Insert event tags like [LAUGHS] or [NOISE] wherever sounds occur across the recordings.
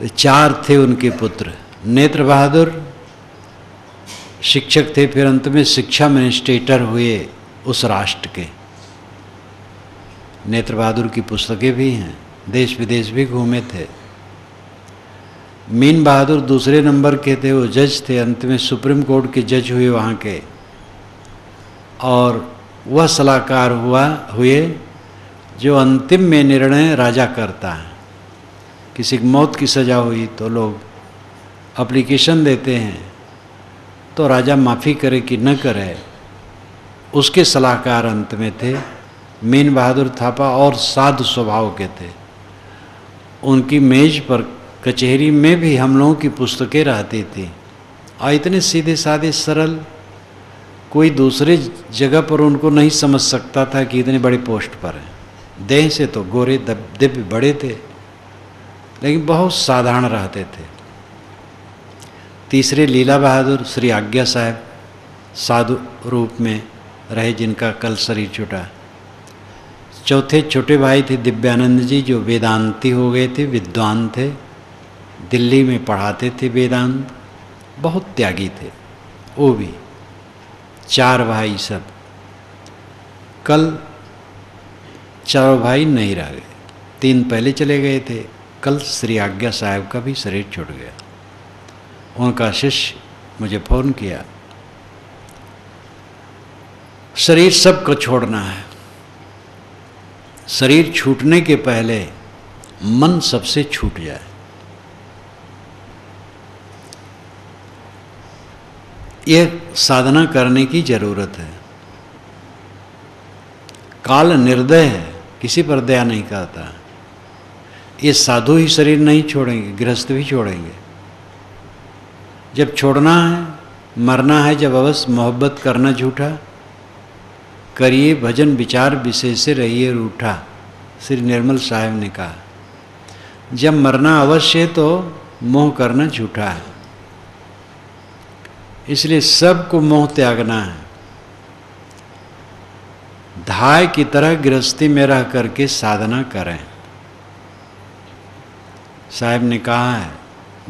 तो चार थे उनके पुत्र। नेत्र बहादुर, शिक्षक थे, फिर अंत में शिक्षा मिनिस्ट्रेटर हुए उस राष्ट्र के। नेत्र बहादुर की पुस्तकें भी हैं देश विदेश भी घूमे थे। मीन बहादुर दूसरे नंबर के थे, वो जज थे, अंत में सुप्रीम कोर्ट के जज हुए वहाँ के। और वह सलाहकार हुआ, हुए, जो अंतिम में निर्णय राजा करता है। किसी की मौत की सज़ा हुई तो लोग अप्लीकेशन देते हैं। तो राजा माफ़ी करे कि न करे, उसके सलाहकार अंत में थे, मीन बहादुर थापा और साधु स्वभाव के थे। उनकी मेज पर कचहरी में भी हम लोगों की पुस्तकें रहती थी। और इतने सीधे साधे सरल, कोई दूसरे जगह पर उनको नहीं समझ सकता था कि इतने बड़े पोस्ट पर हैं। देह से तो गोरे दिव्य बड़े थे। लेकिन बहुत साधारण रहते थे। तीसरे लीला बहादुर श्री आज्ञा साहब साधु रूप में रहे जिनका कल शरीर छुटा। चौथे छोटे भाई थे दिव्यानंद जी जो वेदांती हो गए थे, विद्वान थे, दिल्ली में पढ़ाते थे वेदांत, बहुत त्यागी थे। वो भी, चार भाई सब। कल चारों भाई नहीं रह गए। तीन पहले चले गए थे। कल श्री आज्ञा साहब का भी शरीर छूट गया। उनका शिष्य मुझे फ़ोन किया, शरीर सबको छोड़ना है। शरीर छूटने के पहले मन सबसे छूट जाए। यह साधना करने की ज़रूरत है। काल निर्दय है, किसी पर दया नहीं करता। ये साधु ही शरीर नहीं छोड़ेंगे, गृहस्थ भी छोड़ेंगे। जब छोड़ना है, मरना है, जब अवश्य मोहब्बत करना झूठा, करिए भजन विचार विषय से रहिए रूठा, श्री निर्मल साहब ने कहा। जब मरना अवश्य है तो मोह करना झूठा है। इसलिए सबको मोह त्यागना है। धाय की तरह गृहस्थी में रह करके साधना करें। साहब ने कहा है,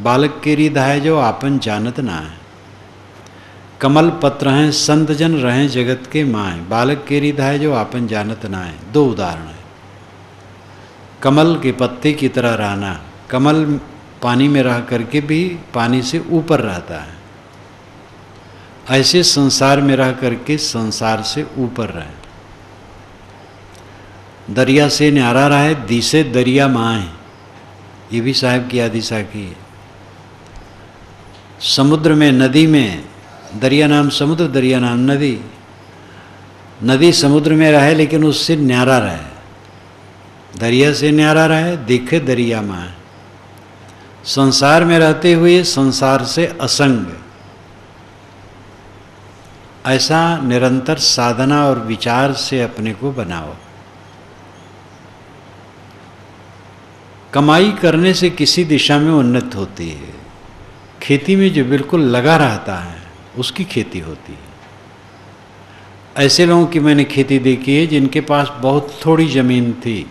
बालक के रिधाय जो आपन जानत ना है। कमल पत्र हैं, संत जन रहें जगत के माए। बालक के रिधाय जो आपन जानत ना है। दो उदाहरण है। कमल के पत्ते की तरह रहना। कमल पानी में रह करके भी पानी से ऊपर रहता है। ऐसे संसार में रह करके संसार से ऊपर रहे। दरिया से न्यारा रहे, दिसे दरिया माए। ये भी साहब की आदि साखी है। समुद्र में, नदी में, दरिया नाम, समुद्र दरिया नाम, नदी। नदी समुद्र में रहे लेकिन उससे न्यारा रहे दरिया से न्यारा रहे दिखे दरिया माँ। संसार में रहते हुए संसार से असंग। ऐसा निरंतर साधना और विचार से अपने को बनाओ। कमाई करने से किसी दिशा में उन्नत होती है। खेती में जो बिल्कुल लगा रहता है, उसकी खेती होती है। ऐसे लोगों की मैंने खेती देखी है, जिनके पास बहुत थोड़ी ज़मीन थी।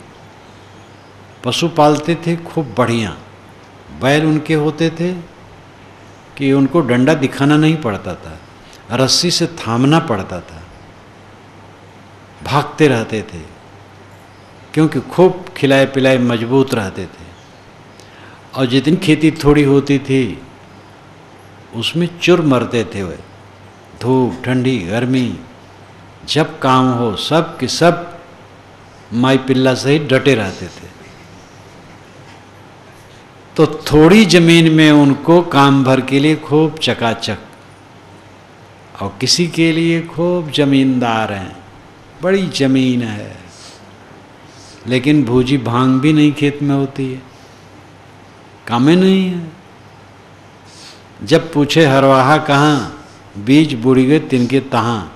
पशु पालते थे, खूब बढ़िया। बैल उनके होते थे कि उनको डंडा दिखाना नहीं पड़ता था, रस्सी से थामना पड़ता था। भागते रहते थे। क्योंकि खूब खिलाए पिलाए मज़बूत रहते थे। और जितनी खेती थोड़ी होती थी, उसमें चुर मरते थे वे। धूप, ठंडी, गर्मी, जब काम हो, सब के सब माई पिल्ला से ही डटे रहते थे। तो थोड़ी ज़मीन में उनको काम भर के लिए खूब चकाचक, और किसी के लिए खूब जमींदार हैं। बड़ी ज़मीन है। लेकिन भूजी भाँग भी नहीं खेत में होती है। कामें नहीं है। जब पूछे हरवाहा कहाँ, बीज बुड़ी गए तिनके तहाँ।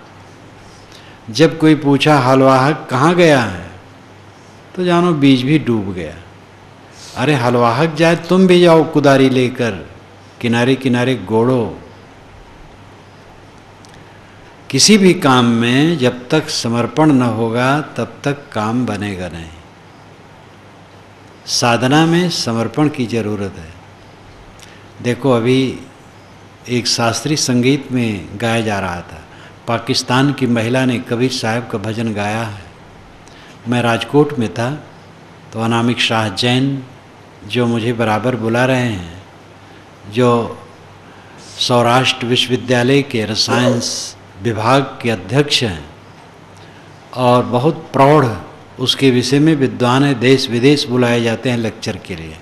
जब कोई पूछा हलवाहक कहाँ गया है तो जानो बीज भी डूब गया। अरे हलवाहक जाए तुम भी जाओ कुदारी लेकर किनारे किनारे गोड़ो। किसी भी काम में जब तक समर्पण न होगा, तब तक काम बनेगा नहीं। साधना में समर्पण की ज़रूरत है। देखो, अभी एक शास्त्रीय संगीत में गाया जा रहा था। पाकिस्तान की महिला ने कबीर साहब का भजन गाया है। मैं राजकोट में था तो अनामिक शाह जैन जो मुझे बराबर बुला रहे हैं, जो सौराष्ट्र विश्वविद्यालय के रसायन विभाग के अध्यक्ष हैं और बहुत प्रौढ़ उसके विषय में विद्वान है, देश विदेश बुलाए जाते हैं लेक्चर के लिए।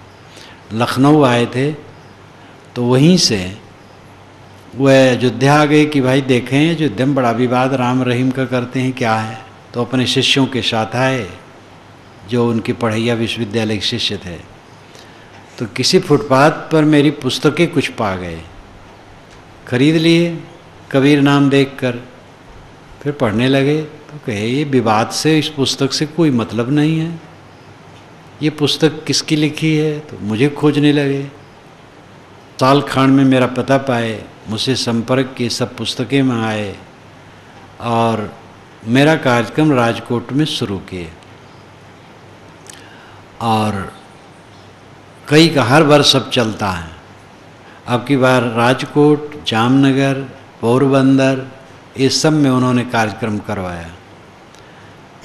लखनऊ आए थे तो वहीं से वह अयोध्या आ गए कि भाई देखें, अयोध्या में बड़ा विवाद, राम रहीम का करते हैं, क्या है? तो अपने शिष्यों के साथ आए, जो उनके पढ़ैया विश्वविद्यालय के शिष्य थे। तो किसी फुटपाथ पर मेरी पुस्तकें कुछ पा गए। खरीद लिए कबीर नाम देखकर फिर पढ़ने लगे तो कहे, ये विवाद से, इस पुस्तक से कोई मतलब नहीं है। ये पुस्तक किसकी लिखी है? तो मुझे खोजने लगे। साल खान में मेरा पता पाए, मुझसे संपर्क की सब पुस्तकें में आए और मेरा कार्यक्रम राजकोट में शुरू किए। और कई का, हर वर्ष अब चलता है। अब की बार राजकोट, जामनगर पोरबंदर इस सब में उन्होंने कार्यक्रम करवाया।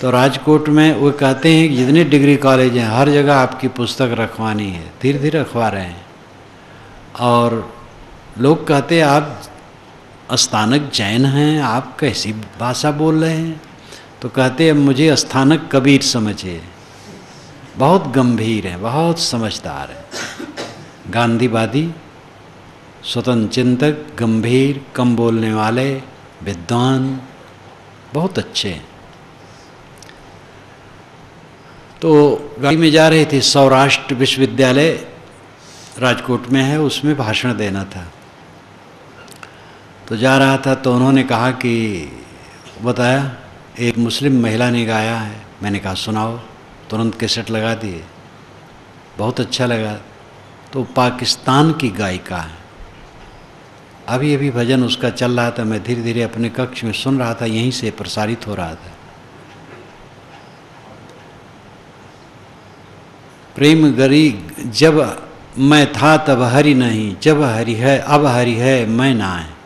तो राजकोट में वो कहते हैं कि जितने डिग्री कॉलेज हैं, हर जगह आपकी पुस्तक रखवानी है धीरे धीरे रखवा रहे हैं। और लोग कहते हैं, आप स्थानक जैन हैं, आप कैसी भाषा बोल रहे हैं? तो कहते हैं, मुझे स्थानक कबीर समझे। बहुत गंभीर है, बहुत समझदार है। गांधीवादी स्वतंत्र चिंतक, गंभीर, कम बोलने वाले, विद्वान, बहुत अच्छे तो गाड़ी में जा रहे थे, सौराष्ट्र विश्वविद्यालय राजकोट में है, उसमें भाषण देना था। तो जा रहा था तो उन्होंने कहा कि, बताया, एक मुस्लिम महिला ने गाया है। मैंने कहा, सुनाओ, तुरंत कैसेट लगा दिए। बहुत अच्छा लगा। तो पाकिस्तान की गायिका है। अभी अभी भजन उसका चल रहा था, मैं धीरे धीरे अपने कक्ष में सुन रहा था, यहीं से प्रसारित हो रहा था। प्रेम गरी, जब मैं था तब हरि नहीं, जब हरि है, अब हरि है, मैं ना है।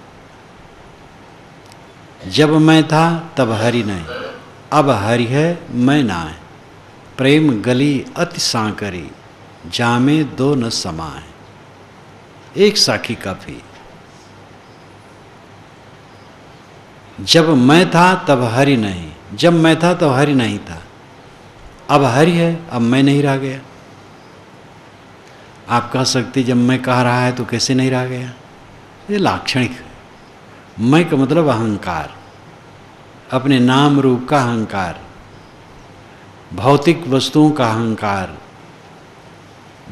जब मैं था तब हरि नहीं, अब हरि है, मैं ना है। प्रेम गली अति सांकरी, जामे दो न समाए एक साखी काफ़ी। जब मैं था तब हरि नहीं। जब मैं था तब हरि नहीं था। अब हरि है, अब मैं नहीं रह गया। आप कह सकते जब मैं कह रहा है तो कैसे नहीं रह गया? ये लाक्षणिक है। मैं का मतलब अहंकार। अपने नाम रूप का अहंकार। भौतिक वस्तुओं का अहंकार।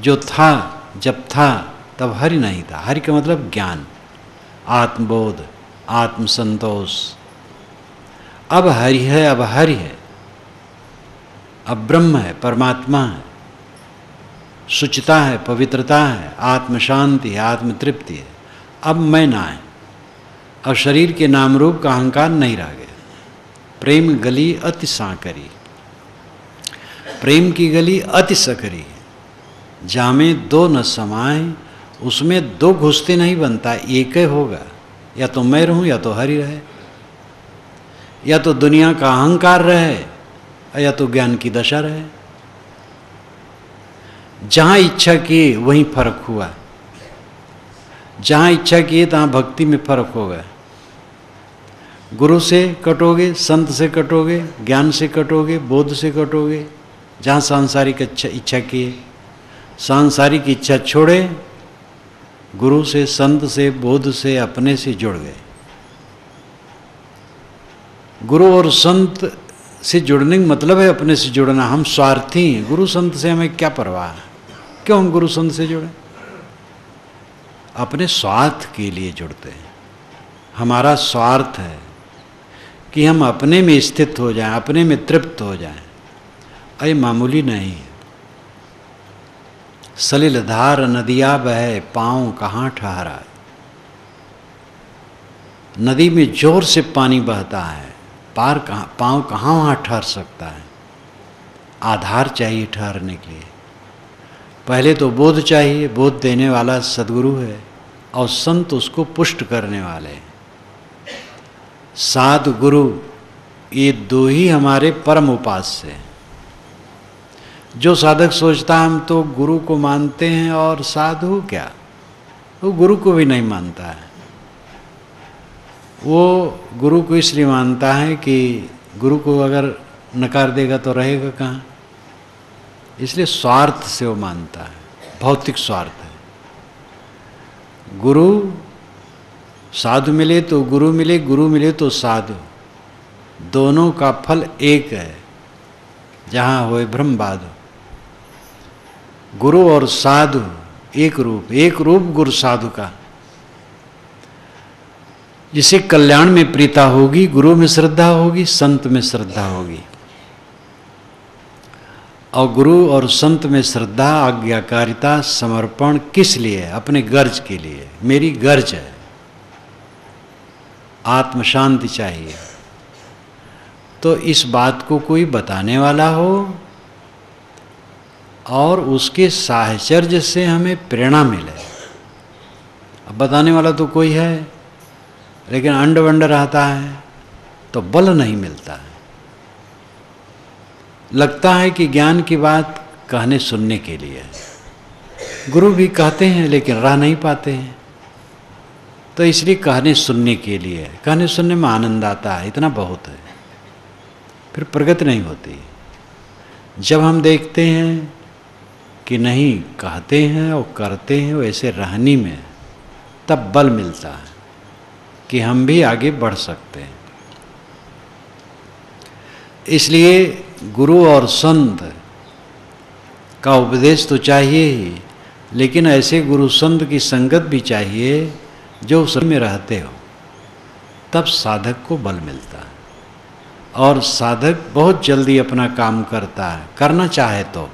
जो था, जब था, तब हरि नहीं था। हरि का मतलब ज्ञान। आत्मबोध, आत्मसंतोष। अब हरि है, अब हरि है। अब ब्रह्म है, परमात्मा है। शुचिता है, पवित्रता है आत्म शांति है आत्म तृप्ति है। अब मैं ना है। अब शरीर के नाम रूप का अहंकार नहीं रह गया। प्रेम गली अति सांकरी। प्रेम की गली अति सकरी है। जामे दो न समाए, उसमें दो घुसते नहीं बनता, एक होगा। या तो मैं रहूँ, या तो हरि रहे। या तो दुनिया का अहंकार रहे, या तो ज्ञान की दशा रहे। जहाँ इच्छा किए वहीं फ़र्क हुआ। जहाँ इच्छा किए तहां भक्ति में फ़र्क होगा गुरु से कटोगे, संत से कटोगे, ज्ञान से कटोगे, बोध से कटोगे, जहाँ सांसारिक इच्छा किए सांसारिक इच्छा छोड़े, गुरु से, संत से, बोध से, अपने से जुड़ गए। गुरु और संत से जुड़ने का मतलब है अपने से जुड़ना। हम स्वार्थी हैं। गुरु संत से हमें क्या परवाह? है क्यों हम गुरु संत से जुड़े? अपने स्वार्थ के लिए जुड़ते हैं। हमारा स्वार्थ है कि हम अपने में स्थित हो जाएँ, अपने में तृप्त हो जाएँ। अरे, मामूली नहीं है। सलिल धार नदिया बहे, पाँव कहाँ ठहरा नदी में ज़ोर से पानी बहता है। पार कहाँ, पाँव कहाँ वहाँ ठहर सकता है? आधार चाहिए ठहरने के लिए। पहले तो बोध चाहिए, बोध देने वाला सदगुरु है और संत उसको पुष्ट करने वाले हैं। साध गुरु ये दो ही हमारे परम उपास्य हैं। जो साधक सोचता हम तो गुरु को मानते हैं और साधु क्या? वो गुरु को भी नहीं मानता है। वो गुरु को इसलिए मानता है कि गुरु को अगर नकार देगा तो रहेगा कहाँ? इसलिए स्वार्थ से वो मानता है, भौतिक स्वार्थ है। गुरु साधु मिले तो गुरु मिले गुरु मिले तो साधु। दोनों का फल एक है, जहाँ हो ब्रह्मवादु गुरु और साधु एक रूप एक रूप गुरु साधु का। जिसे कल्याण में प्रीता होगी, गुरु में श्रद्धा होगी, संत में श्रद्धा होगी। और गुरु और संत में श्रद्धा, आज्ञाकारिता, समर्पण किस लिए अपने गर्ज के लिए। मेरी गर्ज है। आत्म शांति चाहिए। तो इस बात को कोई बताने वाला हो और उसके साहचर्य से हमें प्रेरणा मिले। अब बताने वाला तो कोई है। लेकिन अंड वंड रहता है तो बल नहीं मिलता है। लगता है कि ज्ञान की बात कहने सुनने के लिए। गुरु भी कहते हैं, लेकिन रह नहीं पाते हैं। तो इसलिए कहने सुनने के लिए, कहने सुनने में आनंद आता है, इतना बहुत है। फिर प्रगति नहीं होती। जब हम देखते हैं कि नहीं, कहते हैं और करते हैं, वैसे रहनी में, तब बल मिलता है। कि हम भी आगे बढ़ सकते हैं। इसलिए गुरु और संत का उपदेश तो चाहिए ही, लेकिन ऐसे गुरु संत की संगत भी चाहिए जो उस में रहते हो। तब साधक को बल मिलता है। और साधक बहुत जल्दी अपना काम करता है। करना चाहे तो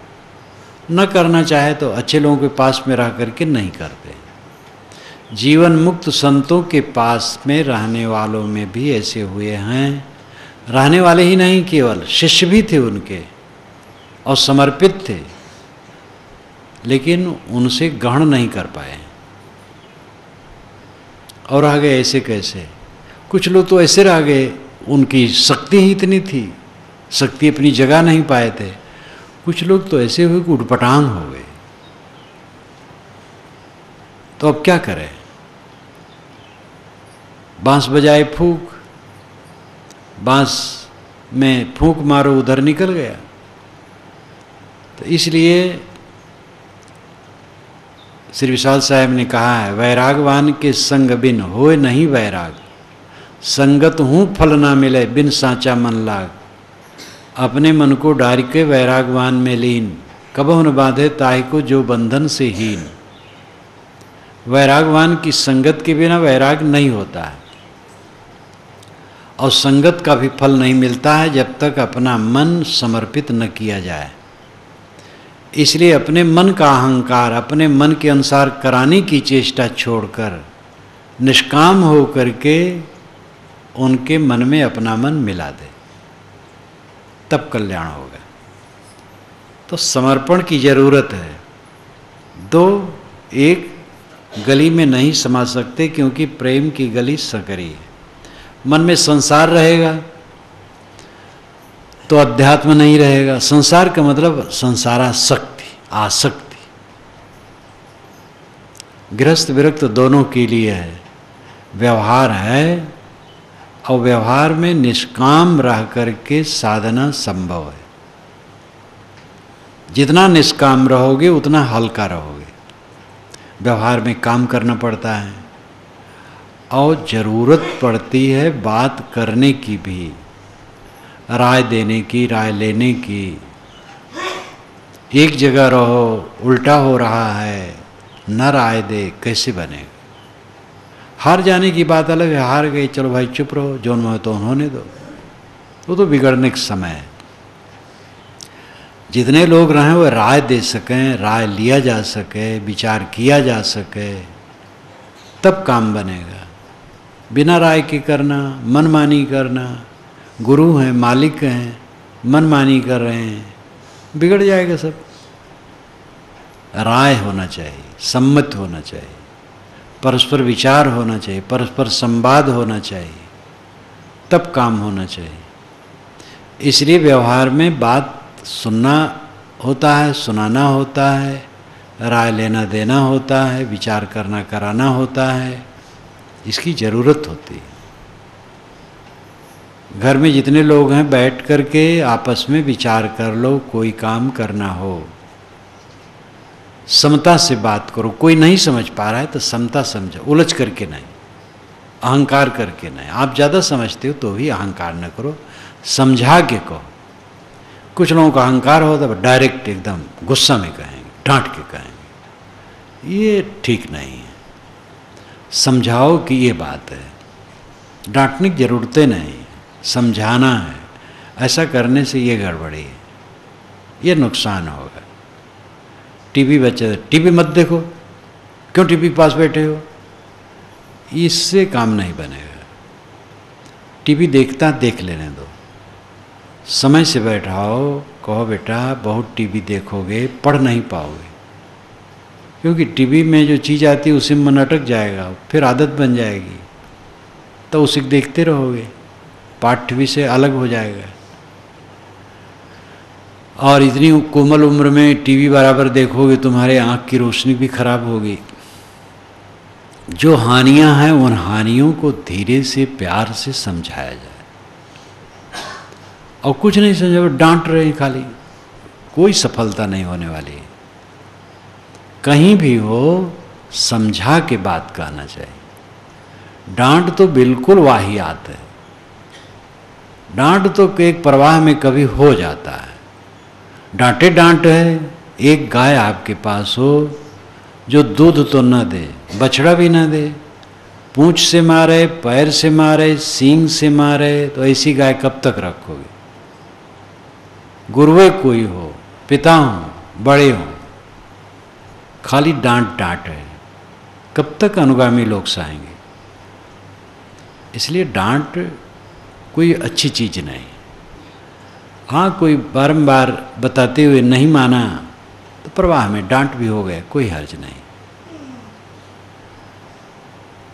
न करना चाहे तो अच्छे लोगों के पास में रह करके नहीं करते। जीवन मुक्त संतों के पास में रहने वालों में भी ऐसे हुए हैं। रहने वाले ही नहीं, केवल शिष्य भी थे उनके और समर्पित थे, लेकिन उनसे ग्रहण नहीं कर पाए। और रह गए ऐसे कैसे? कुछ लोग तो ऐसे रह गए, उनकी शक्ति ही इतनी थी, शक्ति अपनी जगह नहीं पाए थे। कुछ लोग तो ऐसे हुए कि उठपटांग हो गए। तो अब क्या करें? बाँस बजाए फूक। बाँस में फूक मारो, उधर निकल गया। तो इसलिए श्री विशाल साहब ने कहा है, वैरागवान के संग बिन होए नहीं वैराग। संगत हूँ फल ना मिले, बिन साचा मन लाग। अपने मन को डार के वैरागवान में लीन। कब न बांधे ताय को जो बंधन से हीन। वैरागवान की संगत के बिना वैराग नहीं होता है। और संगत का भी फल नहीं मिलता है जब तक अपना मन समर्पित न किया जाए। इसलिए अपने मन का अहंकार, अपने मन के अनुसार कराने की चेष्टा छोड़कर, निष्काम हो करके उनके मन में अपना मन मिला दे। तब कल्याण होगा। तो समर्पण की ज़रूरत है। दो, एक, गली में नहीं समा सकते क्योंकि प्रेम की गली सकरी है। मन में संसार रहेगा तो अध्यात्म नहीं रहेगा। संसार का मतलब संसाराशक्ति आसक्ति। गृहस्थ विरक्त दोनों के लिए है। व्यवहार है, और व्यवहार में निष्काम रह करके साधना संभव है। जितना निष्काम रहोगे, उतना हल्का रहोगे। व्यवहार में काम करना पड़ता है। और ज़रूरत पड़ती है बात करने की भी, राय देने की, राय लेने की। एक जगह रहो, उल्टा हो रहा है, न राय दे, कैसे बनेगा हार जाने की बात अलग है, हार गई चलो भाई चुप रहो जो में तो उन्होंने दो। वो तो बिगड़ने का समय है। जितने लोग रहें, वो राय दे सकें, राय लिया जा सके, विचार किया जा सके, तब काम बनेगा। बिना राय के करना, मनमानी करना, गुरु हैं, मालिक हैं, मनमानी कर रहे हैं, बिगड़ जाएगा सब। राय होना चाहिए, सम्मत होना चाहिए, परस्पर विचार होना चाहिए, परस्पर संवाद होना चाहिए, तब काम होना चाहिए। इसलिए व्यवहार में बात सुनना होता है, सुनाना होता है, राय लेना देना होता है, विचार करना कराना होता है। इसकी ज़रूरत होती है। घर में जितने लोग हैं, बैठ कर के आपस में विचार कर लो, कोई काम करना हो। समता से बात करो। कोई नहीं समझ पा रहा है तो समता समझो। उलझ करके नहीं, अहंकार करके नहीं। आप ज़्यादा समझते हो तो भी अहंकार न करो। समझा के कहो। कुछ लोगों का अहंकार हो तो डायरेक्ट एकदम गुस्सा में कहेंगे, डांट के कहेंगे। ये ठीक नहीं समझाओ कि ये बात है। डांटने की ज़रूरतें नहीं, समझाना है। ऐसा करने से ये गड़बड़ी है। ये नुकसान होगा। टीवी बच्चे टीवी मत देखो। क्यों टीवी पास बैठे हो? इससे काम नहीं बनेगा। टीवी देखता देख लेने दो। समय से बैठाओ, कहो, बेटा, बहुत टीवी देखोगे, पढ़ नहीं पाओगे। क्योंकि टीवी में जो चीज़ आती है, उसी मन अटक जाएगा, फिर आदत बन जाएगी। तो उसे देखते रहोगे पाठ्य से अलग हो जाएगा। और इतनी कोमल उम्र में टीवी बराबर देखोगे, तुम्हारे आँख की रोशनी भी खराब होगी। जो हानियाँ हैं, उन हानियों को धीरे से, प्यार से समझाया जाए। और कुछ नहीं समझा डांट रहे खाली। कोई सफलता नहीं होने वाली। कहीं भी हो, समझा के बात कहना चाहिए। डांट तो बिल्कुल वाहियात है। डांट तो एक प्रवाह में कभी हो जाता है। डांटे डांट है, एक गाय आपके पास हो, जो दूध तो न दे, बछड़ा भी न दे, पूंछ से मारे, पैर से मारे, सींग से मारे तो ऐसी गाय कब तक रखोगे? गुरुए कोई हो, पिता हो, बड़े हो खाली डांट डांट है। कब तक अनुगामी लोग सहेंगे इसलिए डांट कोई अच्छी चीज़ नहीं। हाँ कोई बारंबार बताते हुए नहीं माना तो प्रवाह में डांट भी हो गए कोई हर्ज नहीं।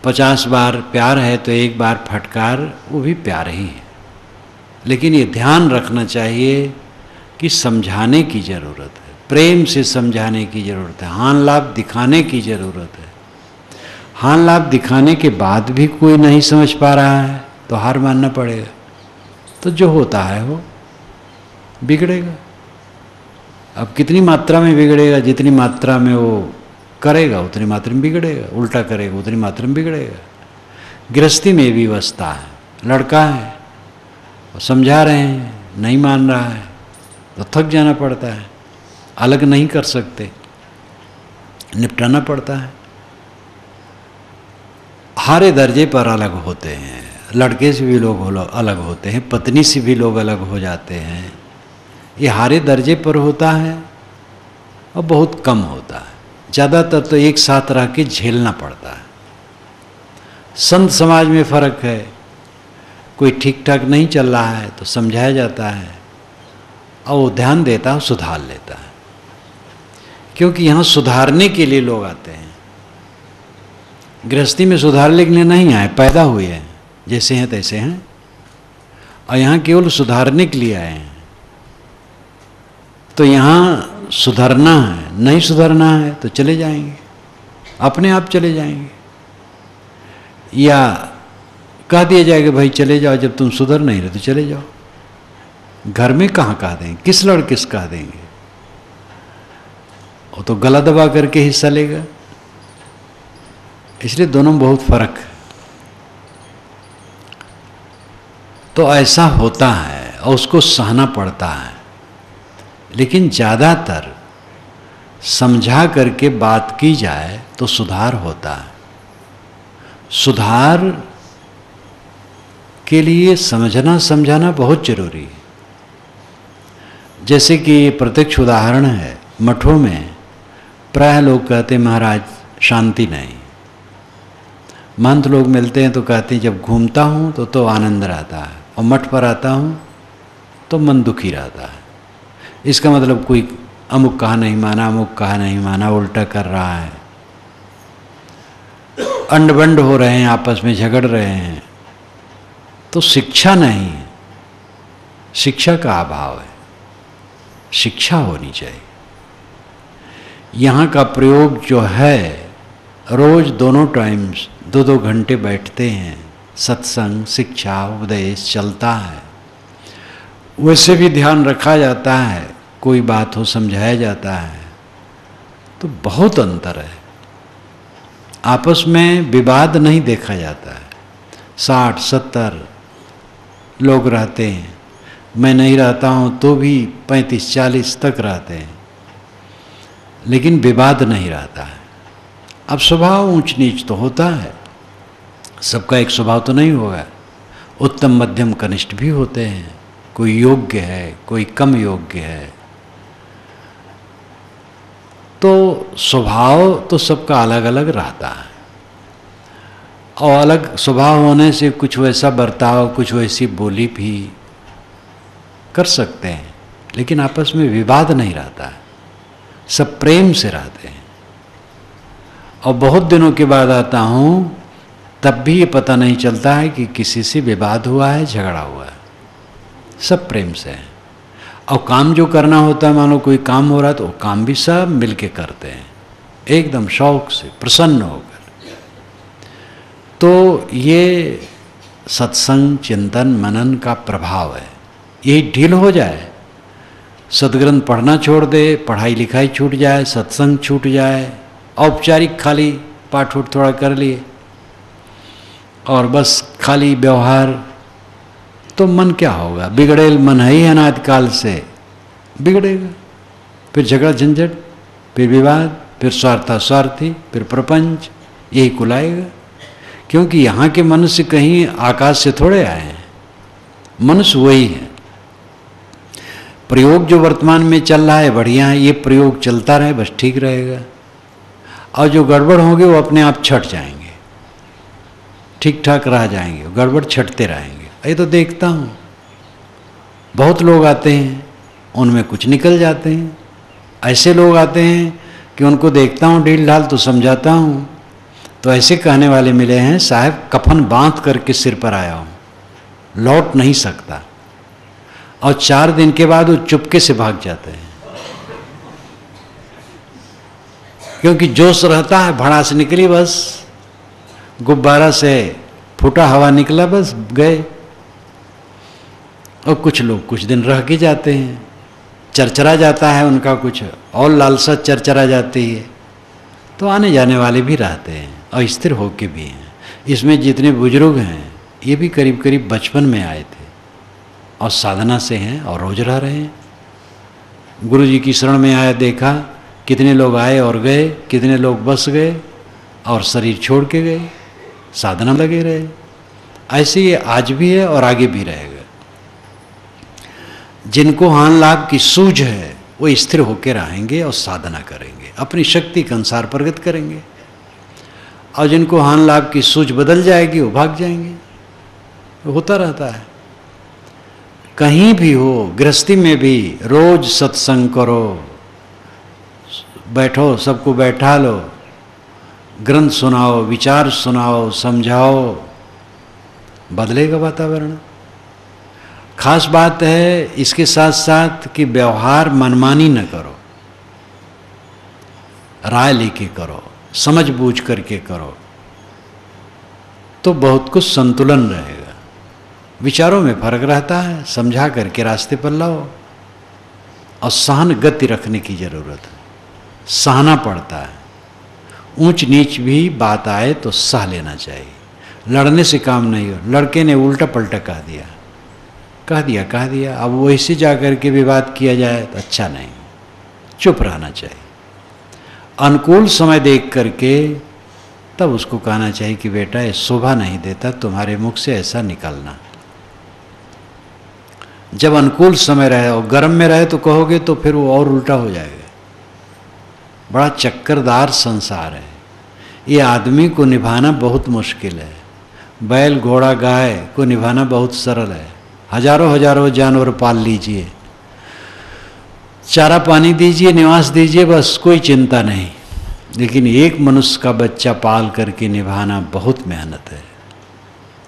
पचास बार प्यार है तो एक बार फटकार, वो भी प्यार ही है। लेकिन ये ध्यान रखना चाहिए कि समझाने की ज़रूरत है। प्रेम से समझाने की ज़रूरत है। हान लाभ दिखाने की ज़रूरत है। हान लाभ दिखाने के बाद भी कोई नहीं समझ पा रहा है तो हार मानना पड़ेगा। तो जो होता है वो बिगड़ेगा। अब कितनी मात्रा में बिगड़ेगा, जितनी मात्रा में वो करेगा, उतनी मात्रा में बिगड़ेगा। उल्टा करेगा, उतनी मात्रा में बिगड़ेगा। गृहस्थी में भी अवस्था है। लड़का है समझा रहे हैं, नहीं मान रहा है तो थक जाना पड़ता है। अलग नहीं कर सकते। निपटाना पड़ता है। हारे दर्जे पर अलग होते हैं। लड़के से भी लोग अलग होते हैं, पत्नी से भी लोग अलग हो जाते हैं। ये हारे दर्जे पर होता है और बहुत कम होता है। ज़्यादातर तो एक साथ रह के झेलना पड़ता है। संत समाज में फ़र्क है। कोई ठीक ठाक नहीं चल रहा है तो समझाया जाता है और वो ध्यान देता है सुधार लेता है। क्योंकि यहाँ सुधारने के लिए लोग आते हैं। गृहस्थी में सुधारने के लिए नहीं आए, पैदा हुए हैं, जैसे हैं, तैसे हैं। और यहाँ केवल सुधारने के लिए आए हैं। तो यहाँ सुधरना है, नहीं सुधरना है तो चले जाएँगे। अपने आप चले जाएँगे। या कह दिया जाएगा भाई चले जाओ, जब तुम सुधर नहीं रहे तो चले जाओ। घर में कहाँ कह देंगे किस लड़के से कह देंगे? वो तो गला दबा करके हिस्सा लेगा। इसलिए दोनों में बहुत फ़र्क है। तो ऐसा होता है और उसको सहना पड़ता है। लेकिन ज़्यादातर समझा करके बात की जाए तो सुधार होता है। सुधार के लिए समझना समझाना बहुत ज़रूरी है। जैसे कि प्रत्यक्ष उदाहरण है मठों में। प्राय लोग कहते हैं, महाराज, शांति नहीं। मंत लोग मिलते हैं तो कहते हैं, जब घूमता हूँ तो तो आनंद रहता है और मठ पर आता हूँ तो मन दुखी रहता है। इसका मतलब कोई अमुक कहा नहीं माना, अमुक कहा नहीं माना, उल्टा कर रहा है। अंड बंड हो रहे हैं, आपस में झगड़ रहे हैं तो शिक्षा नहीं है। शिक्षा का अभाव है। शिक्षा होनी चाहिए। यहाँ का प्रयोग जो है, रोज दोनों टाइम्स दो दो घंटे बैठते हैं। सत्संग, शिक्षा, उपदेश चलता है। वैसे भी ध्यान रखा जाता है, कोई बात हो समझाया जाता है। तो बहुत अंतर है। आपस में विवाद नहीं देखा जाता है। साठ, सत्तर लोग रहते हैं। मैं नहीं रहता हूँ तो भी पैंतीस, चालीस तक रहते हैं। लेकिन विवाद नहीं रहता है। अब स्वभाव ऊंच नीच तो होता है। सबका एक स्वभाव तो नहीं होगा। उत्तम, मध्यम, कनिष्ठ भी होते हैं। कोई योग्य है, कोई कम योग्य है। तो स्वभाव तो सबका अलग अलग रहता है। और अलग स्वभाव होने से कुछ वैसा बर्ताव, कुछ वैसी बोली भी कर सकते हैं। लेकिन आपस में विवाद नहीं रहता है। सब प्रेम से रहते हैं। और बहुत दिनों के बाद आता हूँ, तब भी ये पता नहीं चलता है कि किसी से विवाद हुआ है, झगड़ा हुआ है। सब प्रेम से है। और काम जो करना होता है, मानो कोई काम हो रहा है तो वो काम भी सब मिल के करते हैं। एकदम शौक से, प्रसन्न होकर। तो ये सत्संग, चिंतन, मनन का प्रभाव है। यही ढील हो जाए। सदग्रंथ पढ़ना छोड़ दे, पढ़ाई लिखाई छूट जाए, सत्संग छूट जाए, औपचारिक खाली पाठ उठ थोड़ा कर लिए। और बस खाली व्यवहार तो मन क्या होगा? बिगड़ेल मन है ही अनादिकाल से। बिगड़ेगा। फिर झगड़ा झंझट, फिर विवाद, फिर स्वार्था स्वार्थी फिर प्रपंच, यही कुलाएगा। क्योंकि यहाँ के मनुष्य कहीं आकाश से थोड़े आए हैं। मनुष्य वही है। प्रयोग जो वर्तमान में चल रहा है, बढ़िया है, ये प्रयोग चलता रहे, बस ठीक रहेगा। और जो गड़बड़ होंगे, वो अपने आप छट जाएँगे। ठीक ठाक रह जाएँगे, गड़बड़ छटते रहेंगे। ये तो देखता हूँ। बहुत लोग आते हैं, उनमें कुछ निकल जाते हैं। ऐसे लोग आते हैं कि उनको देखता हूँ ढील ढाल तो समझाता हूँ। तो ऐसे कहने वाले मिले हैं, साहब, कफन बाँध करके सिर पर आया हूँ। लौट नहीं सकता। और चार दिन के बाद वो चुपके से भाग जाते हैं। क्योंकि जोश रहता है, भड़ास निकली बस। गुब्बारा से फूटा हवा निकला बस, गए। और कुछ लोग कुछ दिन रह के जाते हैं। चरचरा जाता है उनका कुछ, और लालसा चरचरा जाती है। तो आने जाने वाले भी रहते हैं, और स्थिर होके भी हैं। इसमें जितने बुज़ुर्ग हैं, ये भी करीब करीब बचपन में आए थे। और साधना से हैं और रोज रह रहे हैं। गुरु जी की शरण में आया, देखा, कितने लोग आए और गए, कितने लोग बस गए और शरीर छोड़ के गए, साधना लगे रहे। ऐसे ये आज भी है और आगे भी रहेगा। जिनको हान लाभ की सूझ है, वो स्थिर होकर रहेंगे और साधना करेंगे। अपनी शक्ति के अनुसार प्रगत करेंगे। और जिनको हान लाभ की सूझ बदल जाएगी, वो भाग जाएँगे। होता रहता है। कहीं भी हो, गृहस्थी में भी रोज सत्संग करो, बैठो, सबको बैठा लो, ग्रंथ सुनाओ, विचार सुनाओ, समझाओ, बदलेगा वातावरण। खास बात है इसके साथ साथ कि व्यवहार मनमानी न करो। राय लेके करो समझ बूझ करके करो। तो बहुत कुछ संतुलन रहेगा विचारों में फ़र्क रहता है, समझा करके रास्ते पर लाओ। और सहन गति रखने की ज़रूरत है। सहना पड़ता है। ऊंच नीच भी बात आए तो सह लेना चाहिए। लड़ने से काम नहीं हो। लड़के ने उल्टा पलटा कह दिया। कह दिया कह दिया। अब वैसे जा कर के विवाद किया जाए तो अच्छा नहीं। चुप रहना चाहिए। अनुकूल समय देख करके तब उसको कहना चाहिए कि बेटा, ये शोभा नहीं देता, तुम्हारे मुख से ऐसा निकलना। जब अनुकूल समय रहे और गर्म में रहे तो कहोगे तो फिर वो और उल्टा हो जाएगा। बड़ा चक्करदार संसार है। ये आदमी को निभाना बहुत मुश्किल है। बैल घोड़ा गाय को निभाना बहुत सरल है। हज़ारों हज़ारों जानवर पाल लीजिए। चारा पानी दीजिए, निवास दीजिए, बस कोई चिंता नहीं। लेकिन एक मनुष्य का बच्चा पाल करके निभाना बहुत मेहनत है।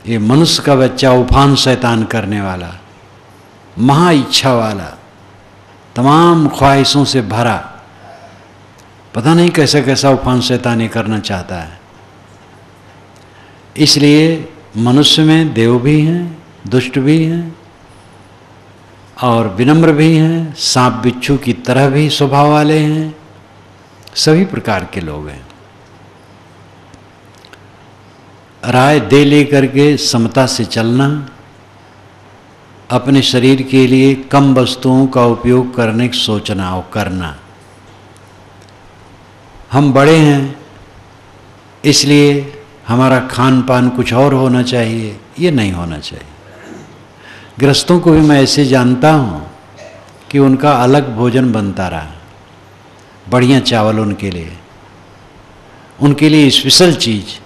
ये मनुष्य का बच्चा उफान शैतान करने वाला। महा इच्छा वाला तमाम ख्वाहिशों से भरा। पता नहीं कैसा कैसा उफान शैतानी करना चाहता है। इसलिए मनुष्य में देव भी हैं, दुष्ट भी हैं, और विनम्र भी हैं, सांप बिच्छू की तरह भी स्वभाव वाले हैं, सभी प्रकार के लोग हैं। राय दे ले करके समता से चलना अपने शरीर के लिए कम वस्तुओं का उपयोग करने की सोचना और करना। हम बड़े हैं, इसलिए हमारा खान पान कुछ और होना चाहिए, ये नहीं होना चाहिए। ग्रस्तों को भी मैं ऐसे जानता हूँ कि उनका अलग भोजन बनता रहा, बढ़िया चावल उनके लिए। उनके लिए स्पेशल चीज़।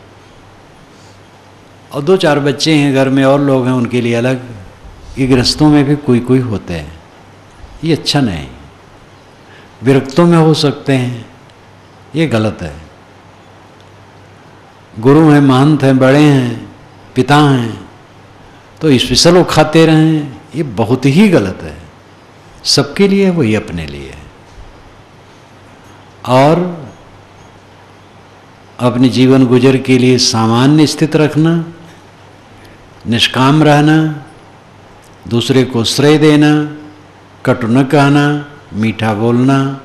और दो चार बच्चे हैं, घर में और लोग हैं, उनके लिए अलग। ये गृहस्थों में भी कोई कोई होते हैं। ये अच्छा नहीं। विरक्तों में हो सकते हैं। ये गलत है। गुरु हैं, महंत हैं, बड़े हैं, पिता हैं तो स्पेशल वो खाते रहें। ये बहुत ही गलत है। सबके लिए वही अपने लिए और अपने जीवन गुजर के लिए सामान्य स्थित रखना, निष्काम रहना दूसरे को श्रेय देना, कटु न कहना, मीठा बोलना,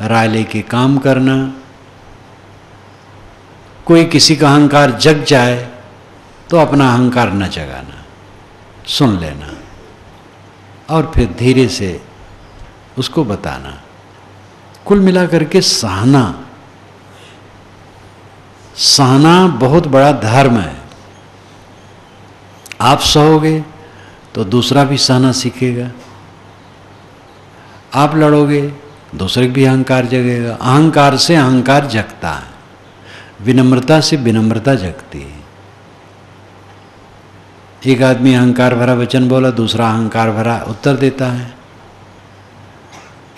राय लेके काम करना। कोई किसी का अहंकार जग जाए तो अपना अहंकार न जगाना। सुन लेना और फिर धीरे से उसको बताना। कुल मिलाकर के सहना। सहना बहुत बड़ा धर्म है। आप सहोगे तो दूसरा भी सहना सीखेगा। आप लड़ोगे, दूसरे भी अहंकार जगेगा। अहंकार से अहंकार जगता है। विनम्रता से विनम्रता जगती है। एक आदमी अहंकार भरा वचन बोला, दूसरा अहंकार भरा उत्तर देता है।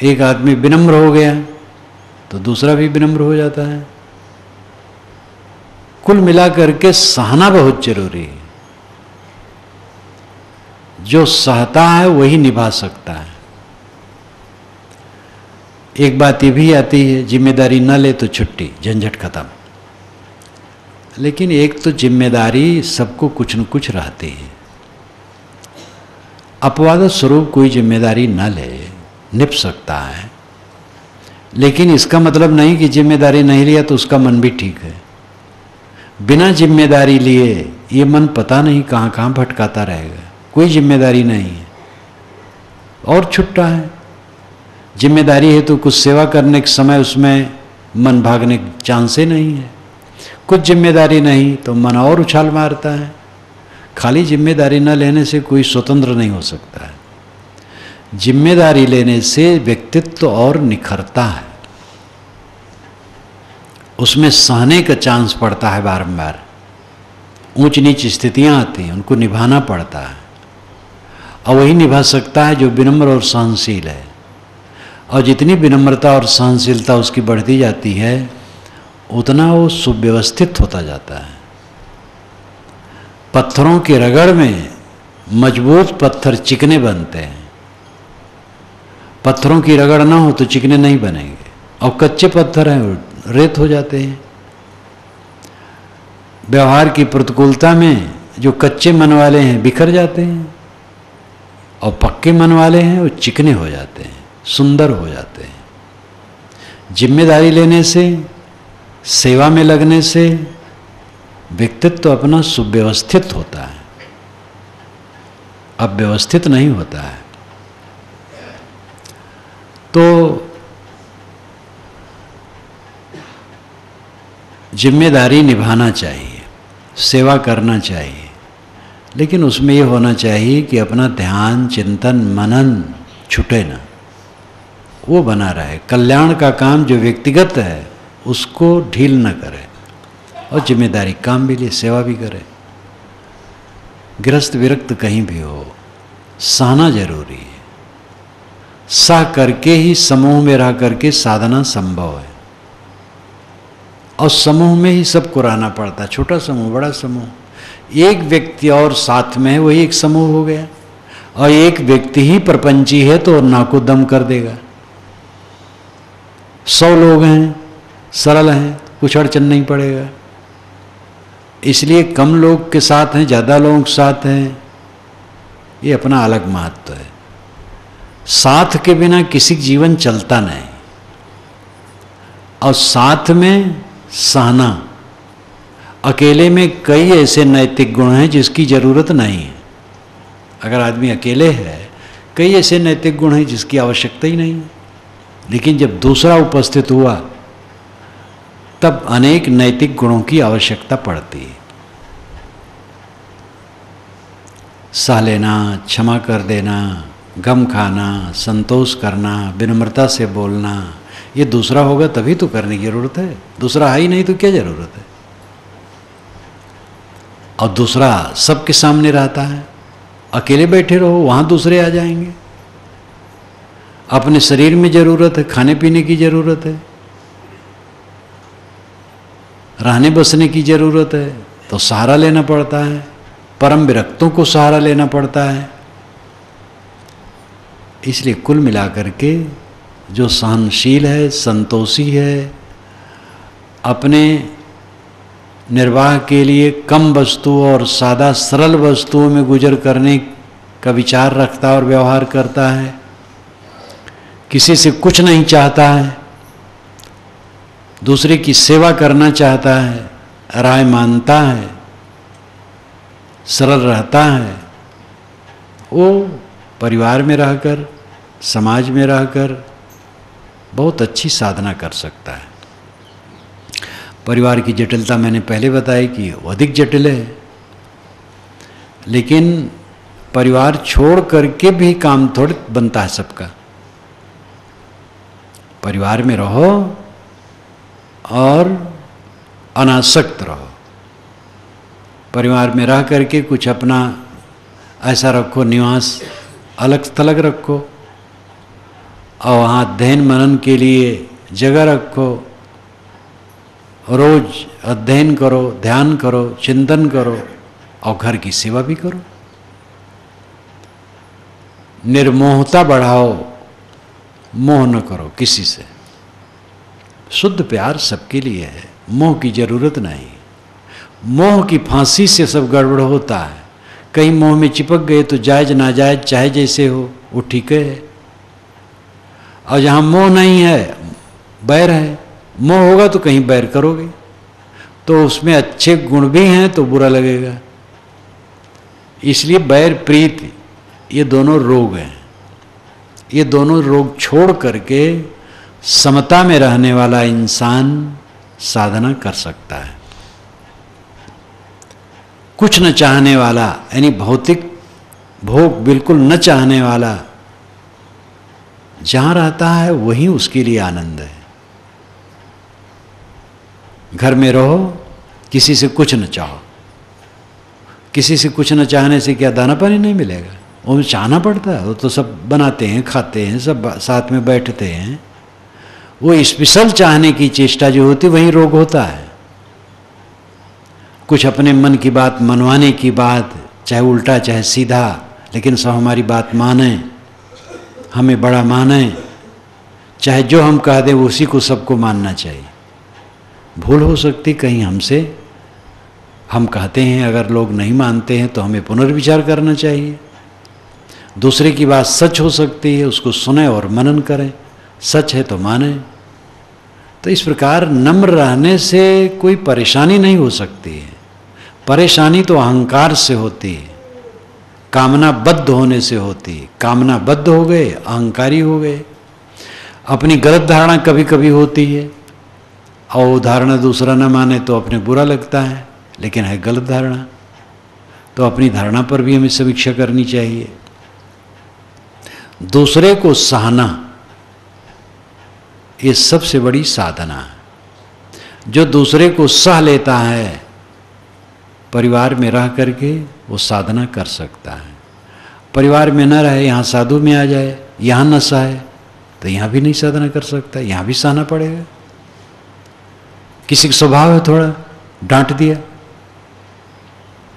एक आदमी विनम्र हो गया तो दूसरा भी विनम्र हो जाता है। कुल मिलाकर के सहना बहुत ज़रूरी है। जो सहता है वही निभा सकता है। एक बात ये भी आती है, ज़िम्मेदारी न ले तो छुट्टी, झंझट खत्म। लेकिन एक तो ज़िम्मेदारी सबको कुछ न कुछ रहती है। अपवाद स्वरूप कोई ज़िम्मेदारी न ले, निप सकता है। लेकिन इसका मतलब नहीं कि ज़िम्मेदारी नहीं लिया तो उसका मन भी ठीक है। बिना ज़िम्मेदारी लिए ये मन पता नहीं कहाँ कहाँ भटकाता रहेगा। कोई ज़िम्मेदारी नहीं है। और छुट्टा है। ज़िम्मेदारी है तो कुछ सेवा करने के समय उसमें मन भागने के चांसे नहीं है। कुछ ज़िम्मेदारी नहीं तो मन और उछाल मारता है। खाली ज़िम्मेदारी न लेने से कोई स्वतंत्र नहीं हो सकता है। ज़िम्मेदारी लेने से व्यक्तित्व और निखरता है। उसमें सहने का चांस पड़ता है बारंबार। ऊंच नीच स्थितियाँ आती हैं, उनको निभाना पड़ता है। और वही निभा सकता है जो विनम्र और सहनशील है। और जितनी विनम्रता और सहनशीलता उसकी बढ़ती जाती है, उतना वो सुव्यवस्थित होता जाता है। पत्थरों के रगड़ में मज़बूत पत्थर चिकने बनते हैं। पत्थरों की रगड़ ना हो तो चिकने नहीं बनेंगे। और कच्चे पत्थर हैं रेत हो जाते हैं। व्यवहार की प्रतिकूलता में जो कच्चे मन वाले हैं, बिखर जाते हैं। और पक्के मन वाले हैं, वो चिकने हो जाते हैं, सुंदर हो जाते हैं। ज़िम्मेदारी लेने से, सेवा में लगने से, व्यक्तित्व तो अपना सुव्यवस्थित होता है। अब व्यवस्थित नहीं होता है। तो ज़िम्मेदारी निभाना चाहिए, सेवा करना चाहिए। लेकिन उसमें ये होना चाहिए कि अपना ध्यान, चिंतन, मनन छुटे ना। वो बना रहे। कल्याण का काम जो व्यक्तिगत है, उसको ढील न करे। और ज़िम्मेदारी काम भी ले, सेवा भी करे। गृहस्थ विरक्त कहीं भी हो, सहना ज़रूरी है। सह करके ही समूह में रह करके साधना संभव है। और समूह में ही सबको रहना पड़ता है। छोटा समूह, बड़ा समूह। एक व्यक्ति और साथ में है, वही एक समूह हो गया। और एक व्यक्ति ही प्रपंची है तो ना को दम कर देगा। सौ लोग हैं, सरल हैं, कुछ अड़चन नहीं पड़ेगा। इसलिए कम लोग के साथ हैं, ज़्यादा लोगों के साथ हैं, ये अपना अलग महत्व है। साथ के बिना किसी जीवन चलता नहीं। और साथ में सहना। अकेले में कई ऐसे नैतिक गुण हैं जिसकी ज़रूरत नहीं है। अगर आदमी अकेले है, कई ऐसे नैतिक गुण हैं जिसकी आवश्यकता ही नहीं। लेकिन जब दूसरा उपस्थित हुआ, तब अनेक नैतिक गुणों की आवश्यकता पड़ती। है सह लेना, क्षमा कर देना, गम खाना, संतोष करना, विनम्रता से बोलना, ये दूसरा होगा तभी तो करने की ज़रूरत है। दूसरा है ही नहीं तो क्या ज़रूरत है? और दूसरा सबके सामने रहता है। अकेले बैठे रहो, वहाँ दूसरे आ जाएँगे। अपने शरीर में ज़रूरत है, खाने पीने की ज़रूरत है। रहने बसने की ज़रूरत है तो सहारा लेना पड़ता है। परम विरक्तों को सहारा लेना पड़ता है। इसलिए कुल मिलाकर के जो सहनशील है, संतोषी है, अपने निर्वाह के लिए कम वस्तु और सादा सरल वस्तुओं में गुजर करने का विचार रखता और व्यवहार करता है। किसी से कुछ नहीं चाहता है, दूसरे की सेवा करना चाहता है, राय मानता है, सरल रहता है। वो परिवार में रहकर, समाज में रहकर बहुत अच्छी साधना कर सकता है। परिवार की जटिलता मैंने पहले बताई कि अधिक जटिल है। लेकिन परिवार छोड़ करके भी काम थोड़े बनता है सबका। परिवार में रहो और अनासक्त रहो। परिवार में रह करके कुछ अपना ऐसा रखो, निवास अलग थलग रखो और वहाँ अध्ययन मनन के लिए जगह रखो। रोज अध्ययन करो, ध्यान करो, चिंतन करो और घर की सेवा भी करो। निर्मोहता बढ़ाओ, मोह न करो किसी से। शुद्ध प्यार सबके लिए है, मोह की ज़रूरत नहीं। मोह की फांसी से सब गड़बड़ होता है। कहीं मोह में चिपक गए तो जायज़ नाजायज चाहे जैसे हो, वो ठीक है। और जहाँ मोह नहीं है, बैर है। मोह होगा तो कहीं बैर करोगे। तो उसमें अच्छे गुण भी हैं तो बुरा लगेगा। इसलिए बैर, प्रीत, ये दोनों रोग हैं। ये दोनों रोग छोड़ करके समता में रहने वाला इंसान साधना कर सकता है। कुछ न चाहने वाला, यानी भौतिक भोग बिल्कुल न चाहने वाला, जहाँ रहता है वही उसके लिए आनंद है। घर में रहो, किसी से कुछ न चाहो। किसी से कुछ न चाहने से क्या दाना पानी नहीं मिलेगा? वो चाहना पड़ता है, वो तो सब बनाते हैं, खाते हैं, सब साथ में बैठते हैं। वो स्पेशल चाहने की चेष्टा जो होती, वही रोग होता है। कुछ अपने मन की बात, मनवाने की बात, चाहे उल्टा, चाहे सीधा, लेकिन सब हमारी बात माने, हमें बड़ा माने। चाहे जो हम कह दें उसी को सबको मानना चाहिए। भूल हो सकती, कहीं हमसे। हम कहते हैं, अगर लोग नहीं मानते हैं तो हमें पुनर्विचार करना चाहिए। दूसरे की बात सच हो सकती है, उसको सुने और मनन करें। सच है तो माने। तो इस प्रकार नम्र रहने से कोई परेशानी नहीं हो सकती है। परेशानी तो अहंकार से होती है। कामना बद्ध होने से होती है। कामना बद्ध हो गए, अहंकारी हो गए। अपनी गलत धारणा कभी कभी होती है। और धारणा दूसरा न माने तो अपने बुरा लगता है, लेकिन है गलत धारणा। तो अपनी धारणा पर भी हमें समीक्षा करनी चाहिए। दूसरे को सहना, ये सबसे बड़ी साधना है। जो दूसरे को सह लेता है, परिवार में रह करके वो साधना कर सकता है। परिवार में न रहे, यहाँ साधु में आ जाए, यहाँ न सहे तो यहाँ भी नहीं साधना कर सकता, यहाँ भी सहना पड़ेगा। किसी का स्वभाव है थोड़ा? डांट दिया।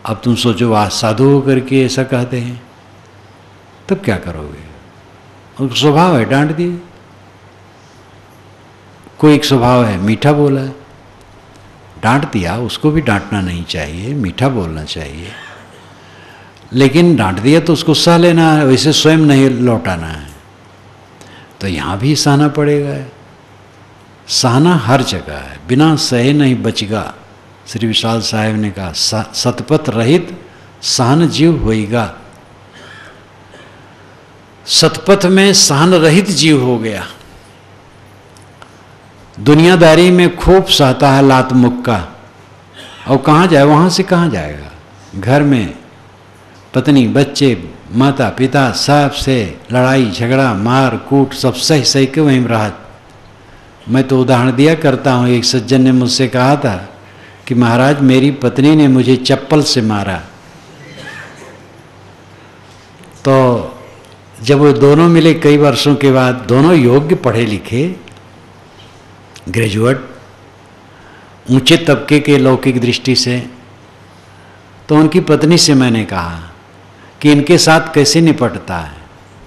अब तुम सोचो, वाह, साधु होकर के ऐसा कहते हैं। तब क्या करोगे? उनका स्वभाव है, डांट दिए। कोई एक स्वभाव है, मीठा बोला है। डांट दिया, उसको भी डांटना नहीं चाहिए, मीठा बोलना चाहिए। लेकिन डांट दिया तो उसको सह लेना है, वैसे स्वयं नहीं लौटाना है। तो यहाँ भी सहना पड़ेगा। सहना हर जगह है। बिना सहे नहीं बचेगा। श्री विशाल साहेब ने कहा सतपथ रहित सहन जीव होएगा। सतपथ में सहन रहित जीव हो गया। दुनियादारी में खूब सहता है लात मुक्का और कहाँ जाए? वहाँ से कहाँ जाएगा? घर में पत्नी, बच्चे माता पिता सबसे लड़ाई, झगड़ा मार कूट सब सही सही के वहीं रहा? मैं तो उदाहरण दिया करता हूँ, एक सज्जन ने मुझसे कहा था कि महाराज, मेरी पत्नी ने मुझे चप्पल से मारा। तो जब वो दोनों मिले कई वर्षों के बाद, दोनों योग्य पढ़े लिखे, ग्रेजुएट, ऊँचे तबके के लौकिक दृष्टि से तो उनकी पत्नी से मैंने कहा कि इनके साथ कैसे निपटता है?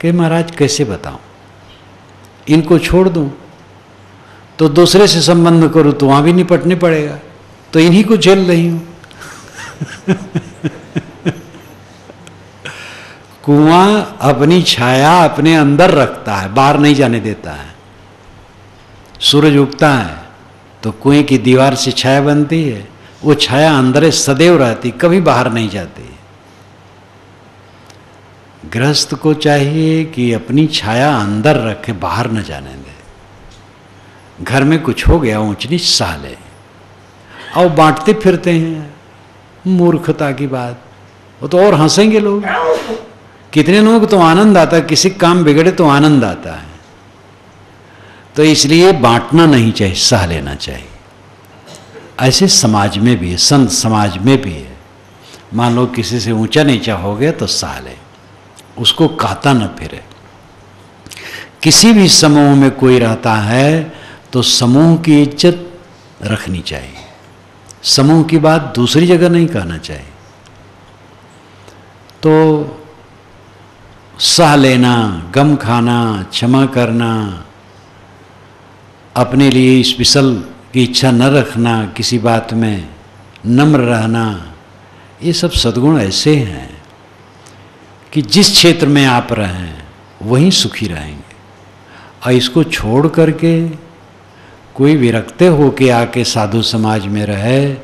कि महाराज, कैसे बताऊँ? इनको छोड़ दूँ? तो दूसरे से संबंध करूँ तो वहाँ भी निपटने पड़ेगा। तो इन्हीं को झेल रही हूँ। [LAUGHS] कुआँ अपनी छाया अपने अंदर रखता है, बाहर नहीं जाने देता है। सूरज उगता है तो कुएँ की दीवार से छाया बनती है। वो छाया अंदर सदैव रहती, कभी बाहर नहीं जाती। गृहस्थ को चाहिए कि अपनी छाया अंदर रखे, बाहर न जाने घर में कुछ हो गया ऊंच नीच सह ले और बांटते फिरते हैं, मूर्खता की बात। वो तो और हंसेंगे लोग। कितने लोगों को तो आनंद आता है, किसी काम बिगड़े तो आनंद आता है। तो इसलिए बांटना नहीं चाहिए, सह लेना चाहिए। ऐसे समाज में भी है, संत समाज में भी है। मान लो किसी से ऊँचा नीचा हो गया तो सह ले उसको काता न फिरे। किसी भी समूह में कोई रहता है तो समूह की इज़्ज़त रखनी चाहिए। समूह की बात दूसरी जगह नहीं कहना चाहिए। तो सह लेना, गम खाना, क्षमा करना, अपने लिए स्पेशल की इच्छा न रखना, किसी बात में नम्र रहना, ये सब सद्गुण ऐसे हैं कि जिस क्षेत्र में आप रहें, वहीं सुखी रहेंगे। और इसको छोड़ करके कोई विरक्ते होके आके साधु समाज में रहे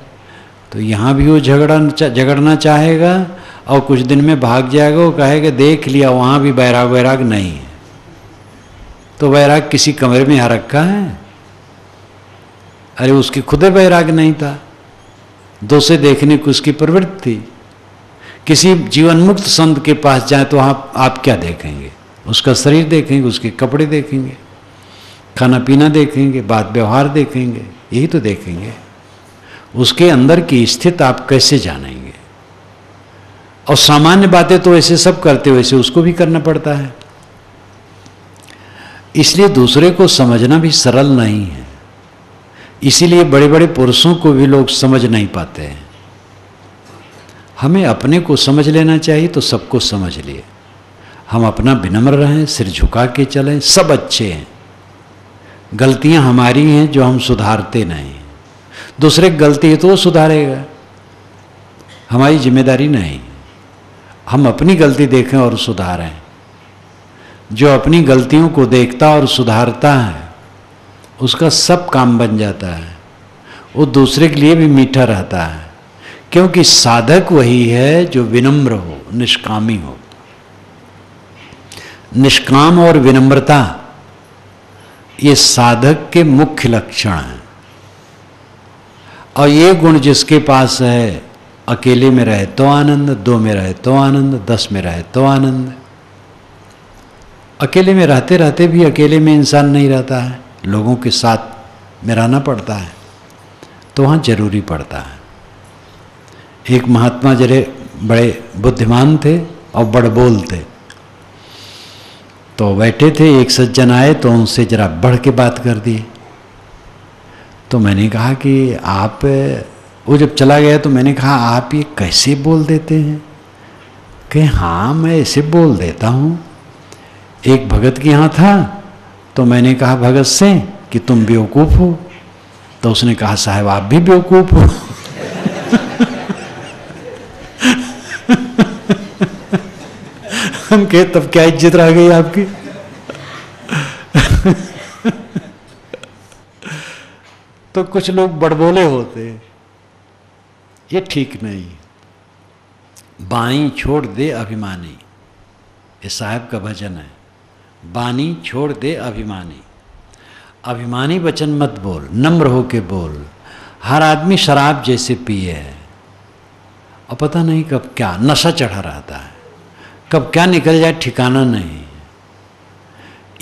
तो यहाँ भी वो झगड़ा झगड़ना चाहेगा और कुछ दिन में भाग जाएगा, वो कहेगा, देख लिया, वहाँ भी बैराग वैराग नहीं है। तो वैराग किसी कमरे में यहाँ रखा है। अरे, उसकी खुद वैराग नहीं था। दो से देखने की उसकी प्रवृत्ति थी। किसी जीवन मुक्त संत के पास जाए तो आप आप क्या देखेंगे? उसका शरीर देखेंगे, उसके कपड़े देखेंगे। खाना पीना देखेंगे, बात व्यवहार देखेंगे, यही तो देखेंगे। उसके अंदर की स्थिति आप कैसे जानेंगे? और सामान्य बातें तो ऐसे सब करते वैसे उसको भी करना पड़ता है। इसलिए दूसरे को समझना भी सरल नहीं है। इसीलिए बड़े बड़े पुरुषों को भी लोग समझ नहीं पाते हैं। हमें अपने को समझ लेना चाहिए तो सबको समझ लिए। हम अपना विनम्र रहें, सिर झुका के चलें, सब अच्छे हैं। गलतियाँ हमारी हैं जो हम सुधारते नहीं दूसरे गलती है तो वो सुधारेगा। हमारी ज़िम्मेदारी नहीं। हम अपनी गलती देखें और सुधारें। जो अपनी गलतियों को देखता और सुधारता है, उसका सब काम बन जाता है। वो दूसरे के लिए भी मीठा रहता है। क्योंकि साधक वही है जो विनम्र हो, निष्कामी हो। निष्काम और विनम्रता ये साधक के मुख्य लक्षण हैं। और ये गुण जिसके पास है, अकेले में रहे तो आनंद, दो में रहे तो आनंद, दस में रहे तो आनंद। अकेले में रहते रहते भी अकेले में इंसान नहीं रहता है। लोगों के साथ में रहना पड़ता है तो वहाँ ज़रूरी पड़ता है। एक महात्मा जरे बड़े बुद्धिमान थे और बड़ बोल थे। तो बैठे थे, एक सज्जन आए तो उनसे जरा बढ़ के बात कर दिए। तो मैंने कहा कि आप, वो जब चला गया तो मैंने कहा, आप ये कैसे बोल देते हैं? कि हाँ मैं ऐसे बोल देता हूँ। एक भगत के यहाँ था तो मैंने कहा, भगत से, कि तुम बेवकूफ़ हो। तो उसने कहा, साहब, आप भी बेवकूफ़ हो। कहे तब क्या इज़्ज़त रह गई आपकी? तो कुछ लोग बड़बोले होते। ये ठीक नहीं। बाई छोड़ दे अभिमानी। ये साहब का भजन है। बानी छोड़ दे अभिमानी। अभिमानी वचन मत बोल, नम्र हो के बोल। हर आदमी शराब जैसे पिए है। और पता नहीं कब क्या नशा चढ़ा रहता है। कब क्या निकल जाए ठिकाना नहीं।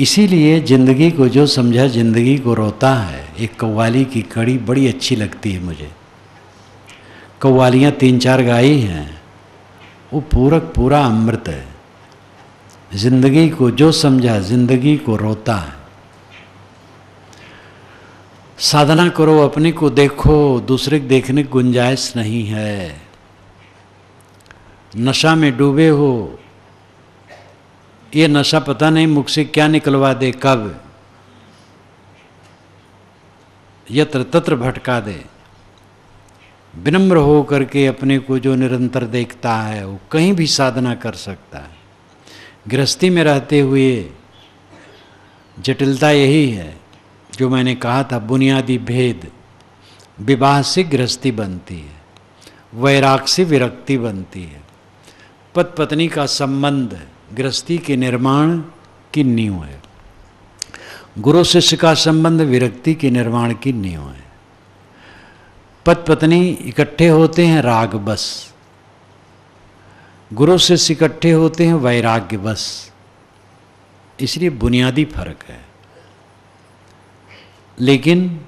इसीलिए ज़िंदगी को जो समझा, ज़िंदगी को रोता है। एक कव्वाली की कड़ी बड़ी अच्छी लगती है मुझे। कव्वालियाँ तीन चार गाई हैं। वो पूरक पूरा अमृत है। ज़िंदगी को जो समझा, ज़िंदगी को रोता है। साधना करो, अपने को देखो, दूसरे को देखने की गुंजाइश नहीं है। नशा में डूबे हो ये नशा पता नहीं मुख से क्या निकलवा दे, कब? यत्र तत्र भटका दे। विनम्र हो करके अपने को जो निरंतर देखता है, वो कहीं भी साधना कर सकता है। गृहस्थी में रहते हुए जटिलता यही है, जो मैंने कहा था, बुनियादी भेद। विवाह से गृहस्थी बनती है वैराग से विरक्ति बनती है। पत पत्नी का संबंध गृहस्थी के निर्माण की नींव है। गुरु शिष्य का संबंध विरक्ति के निर्माण की नींव है। पत पत्नी इकट्ठे होते हैं राग बस। गुरु शिष्य इकट्ठे होते हैं वैराग्य बस। इसलिए बुनियादी फ़र्क है। लेकिन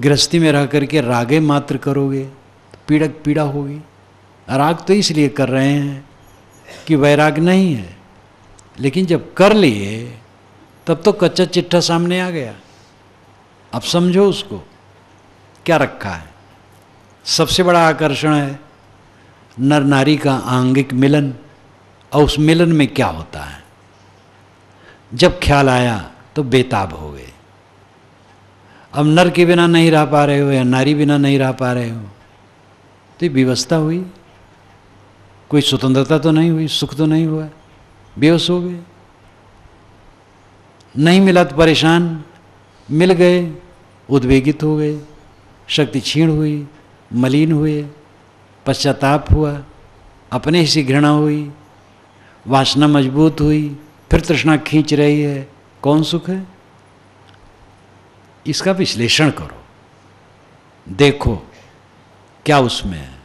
गृहस्थी में रह करके रागे मात्र करोगे तो पीड़क पीड़ा होगी। राग तो इसलिए कर रहे हैं कि वैराग नहीं है। लेकिन जब कर लिए, तब तो कच्चा चिट्ठा सामने आ गया। अब समझो उसको, क्या रखा है? सबसे बड़ा आकर्षण है नर नारी का आंगिक मिलन, और उस मिलन में क्या होता है? जब ख्याल आया तो बेताब हो गए। अब नर के बिना नहीं रह पा रहे हो, या नारी बिना नहीं रह पा रहे हो तो ये व्यवस्था हुई। कोई स्वतंत्रता तो नहीं हुई, सुख तो नहीं हुआ, बेहोश हो गए। नहीं मिला तो परेशान, मिल गए, उद्वेगित हो गए, शक्ति क्षीण हुई, मलिन हुए, पश्चाताप हुआ, अपने ही से घृणा हुई, वासना मज़बूत हुई, फिर तृष्णा खींच रही है, कौन सुख है? इसका विश्लेषण करो, देखो क्या उसमें है।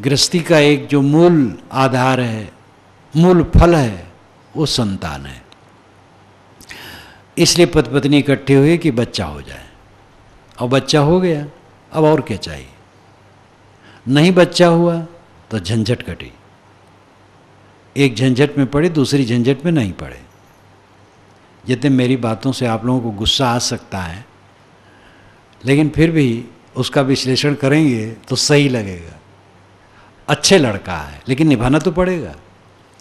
गृहस्थी का एक जो मूल आधार है, मूल फल है, वो संतान है। इसलिए पति पत्नी इकट्ठे हुए कि बच्चा हो जाए। और बच्चा हो गया, अब और क्या चाहिए? नहीं बच्चा हुआ तो झंझट कटी। एक झंझट में पड़े, दूसरी झंझट में नहीं पड़े। जितने मेरी बातों से आप लोगों को गुस्सा आ सकता है, लेकिन फिर भी उसका विश्लेषण करेंगे तो सही लगेगा। अच्छे लड़का है, लेकिन निभाना तो पड़ेगा।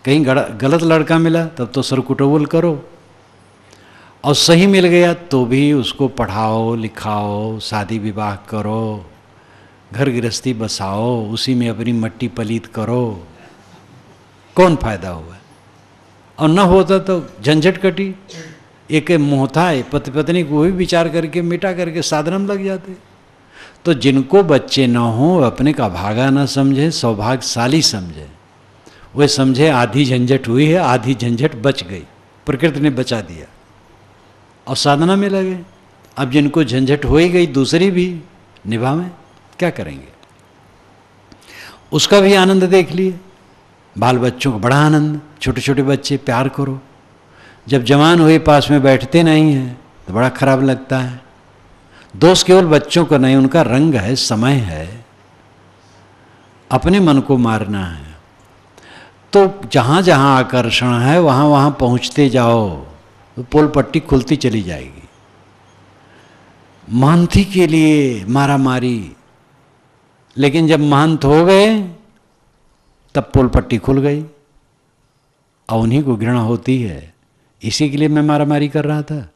कहीं गलत लड़का मिला, तब तो सरकुटोबल करो। और सही मिल गया तो भी उसको पढ़ाओ, लिखाओ, शादी विवाह करो, घर गृहस्थी बसाओ, उसी में अपनी मट्टी पलीत करो। कौन फ़ायदा हुआ? और न होता तो झंझट कटी। एक मोहता है पति पत्नी को भी विचार करके, मिटा करके साधनम लग जाते। तो जिनको बच्चे न हो अपने का भागा न समझे, सौभाग्यशाली समझे। वे समझे, आधी झंझट हुई है, आधी झंझट बच गई। प्रकृति ने बचा दिया। और साधना में लगे। अब जिनको झंझट हो ही गई, दूसरी भी निभावें, क्या करेंगे? उसका भी आनंद देख लिए। बाल बच्चों का बड़ा आनंद। छोटे छोटे बच्चे, प्यार करो। जब जवान हुए, पास में बैठते नहीं हैं तो बड़ा खराब लगता है। दोष केवल बच्चों का नहीं, उनका रंग है, समय है। अपने मन को मारना है। तो जहाँ जहाँ आकर्षण है, वहाँ वहाँ पहुँचते जाओ। तो पोल पट्टी खुलती चली जाएगी। महंती के लिए मारा मारी लेकिन जब महंत हो गए, तब पोल पट्टी खुल गई। और उन्हीं को घृणा होती है। इसी के लिए मैं मारा मारी कर रहा था।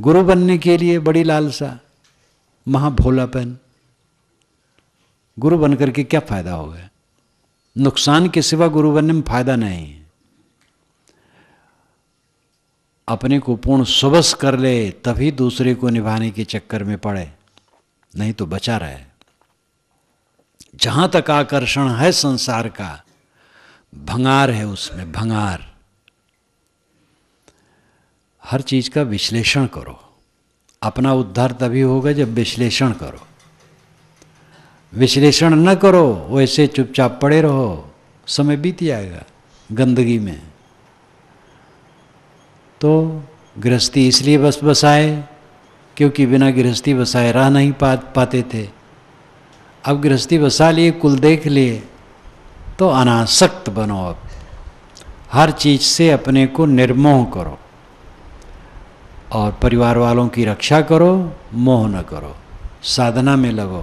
गुरु बनने के लिए बड़ी लालसा, महाभोलापन। गुरु बनकर के क्या फ़ायदा होगा? नुकसान के सिवा गुरु बनने में फ़ायदा नहीं है। अपने को पूर्ण सुबस कर ले, तभी दूसरे को निभाने के चक्कर में पड़े, नहीं तो बचा रहे। जहाँ तक आकर्षण है संसार का, भंगार है उसमें भंगार। हर चीज़ का विश्लेषण करो। अपना उद्धार तभी होगा जब विश्लेषण करो। विश्लेषण न करो वैसे चुपचाप पड़े रहो। समय बीत जाएगा गंदगी में। तो गृहस्थी इसलिए बस बसाए, क्योंकि बिना गृहस्थी बसाए रह नहीं पा, पाते थे। अब गृहस्थी बसा लिए, कुल देख लिए तो अनासक्त बनो अब। हर चीज़ से अपने को निर्मोह करो। और परिवार वालों की रक्षा करो, मोह न करो, साधना में लगो।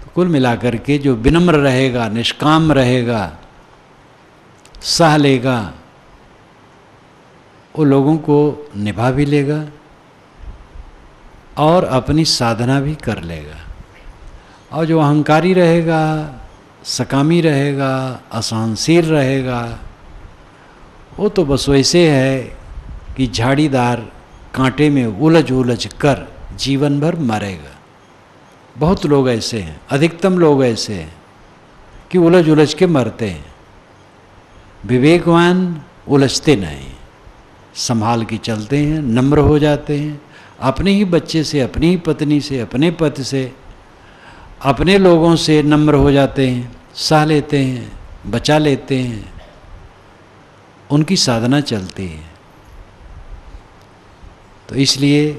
तो कुल मिलाकर के जो विनम्र रहेगा, निष्काम रहेगा, सह लेगा, वो लोगों को निभा भी लेगा और अपनी साधना भी कर लेगा। और जो अहंकारी रहेगा, सकामी रहेगा, असहनशील रहेगा, वो तो बस वैसे है कि झाड़ीदार कांटे में उलझ उलझ कर जीवन भर मरेगा। बहुत लोग ऐसे हैं, अधिकतम लोग ऐसे हैं कि उलझ उलझ के मरते हैं। विवेकवान उलझते नहीं, संभाल के चलते हैं, नम्र हो जाते हैं, अपने ही बच्चे से, अपनी ही पत्नी से, अपने पति से, अपने लोगों से नम्र हो जाते हैं, सह लेते हैं, बचा लेते हैं, उनकी साधना चलती है। तो इसलिए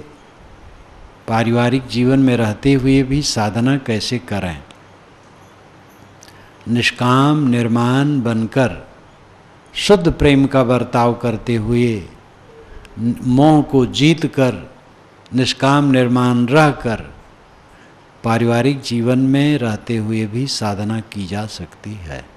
पारिवारिक जीवन में रहते हुए भी साधना कैसे करें? निष्काम निर्माण बनकर शुद्ध प्रेम का बर्ताव करते हुए मोह को जीत कर निष्काम निर्माण रह कर पारिवारिक जीवन में रहते हुए भी साधना की जा सकती है।